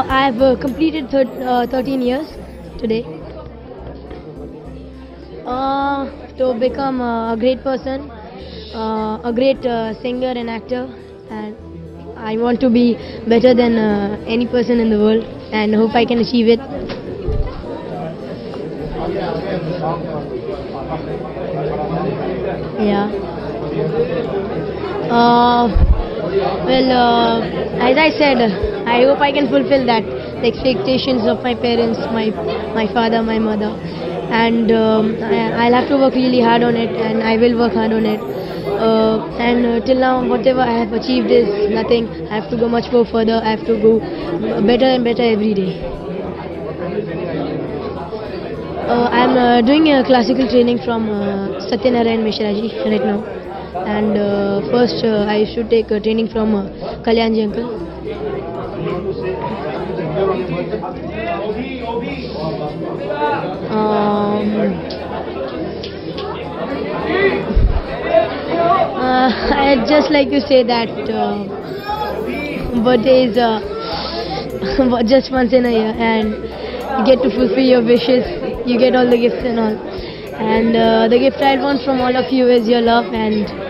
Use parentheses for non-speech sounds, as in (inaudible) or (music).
Uh, I have uh, completed thir- uh, 13 years today. Uh, to become a great person, uh, a great uh, singer and actor, and I want to be better than any person in the world, and hope I can achieve it. Yeah. Well, uh, as I said, I hope I can fulfill that the expectations of my parents, my my father, my mother, and um, I, I'll have to work really hard on it, and I will work hard on it. Uh, and uh, till now, whatever I have achieved is nothing. I have to go much more further. I have to go better and better every day. Uh, I'm uh, doing a classical training from uh, Satyanarayan Mishraji right now. And uh, first, uh, I should take training from uh, Kalyanji uncle. Um, uh, (laughs) I'd just like to say that uh, birthday is uh, (laughs) just once in a year, and you get to fulfill your wishes. You get all the gifts and all. And uh, the gift I want from all of you is your love, and